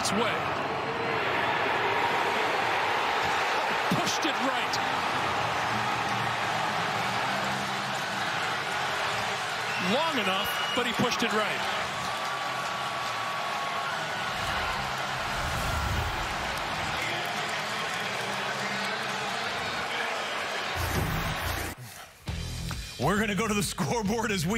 its way. Pushed it right. Long enough, but he pushed it right. We're going to go to the scoreboard as we